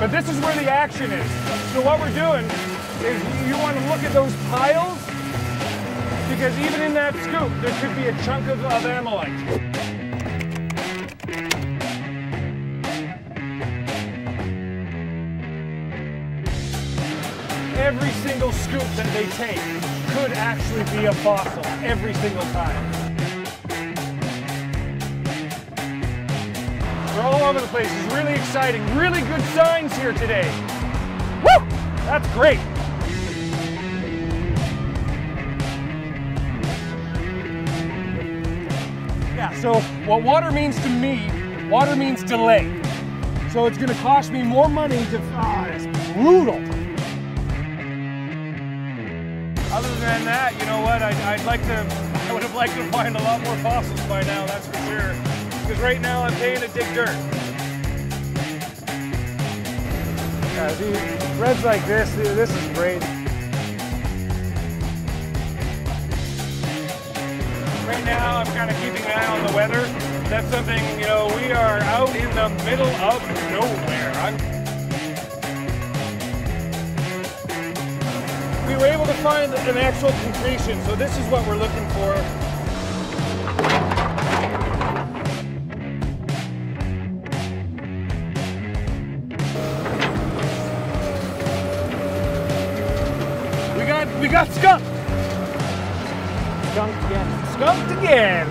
But this is where the action is. So what we're doing is you want to look at those piles because even in that scoop, there could be a chunk of, of ammonite. Every single scoop that they take could actually be a fossil every single time. Over the place. It's really exciting. Really good signs here today. Woo! That's great. Yeah, so what water means to me, water means delay. So it's gonna cost me more money to, ah, it's brutal. Other than that, you know what, I'd, I'd like to, I would have liked to find a lot more fossils by now, that's for sure. Because right now I'm paying to dig dirt. Yeah, see, reds like this, dude, this is great. Right now, I'm kind of keeping an eye on the weather. That's something, you know, we are out in the middle of nowhere. I'm... We were able to find an actual concretion, so this is what we're looking for. We got, we got skunk. Skunked again. Skunked again.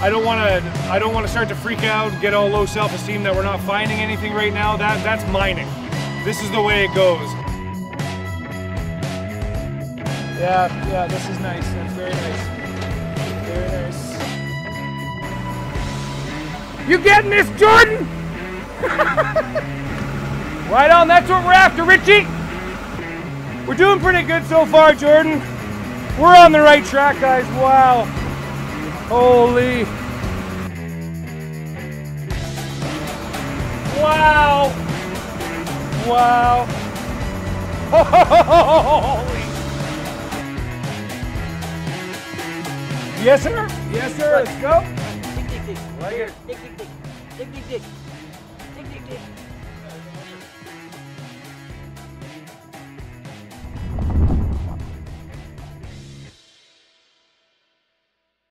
I don't want to. I don't want to start to freak out, get all low self-esteem that we're not finding anything right now. That that's mining. This is the way it goes. Yeah, yeah. This is nice. That's very nice. Very nice. You getting this, Jordan? right on. That's what we're after, Richie. We're doing pretty good so far, Jordan. We're on the right track, guys. Wow. Holy. Wow. Wow. Holy. Yes, sir. Yes, sir. Let's go. Dig, dig, dig. Like it. Dig, dig, dig. Dig, dig, dig. Dig, dig, dig.